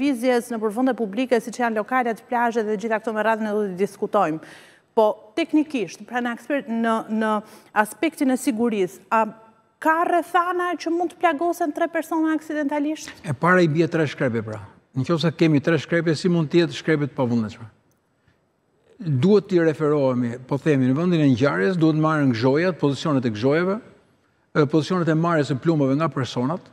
lëvizjes nëpër vende publike siç janë lokalet, plazhet dhe gjitha këto me radhë ne do t'i diskutojmë. Po teknikisht, pra në ekspert në në aspektin e sigurisë, a ka rrethana që mund të plagosen tre persona aksidentalisht? E para i bie tre shkrepje pra. Në qoftë se kemi tre shkrepje, si mund të jetë shkrepje e pavullnetshme? duhet t'i referohemi, po themi, në vëndin e ngjarjes, duhet të merren gëzhojat, pozicionet e gëzhojave, pozicionet e marrjes së plumbave nga personat,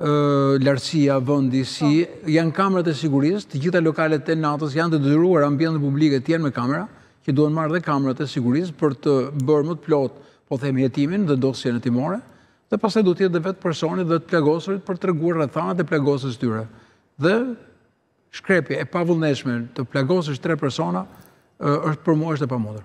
lartësia, vëndi, si, po. janë kamerat e sigurisë, të gjitha lokalet e natës janë të detyruar ambientet publike të jenë me kamera, që duhet marrë dhe kamerat e sigurisë për të bërë më të plotë, po themi, hetimin dhe dosjen hetimore, dhe pastaj duhet të jetë dhe vetë personi dhe të plagosurit për të treguar rrethanat e plagosjes tyre. Dhe Shkrepje e pavullnetshme, të plagosësh tre persona, është për mua është e pamundur.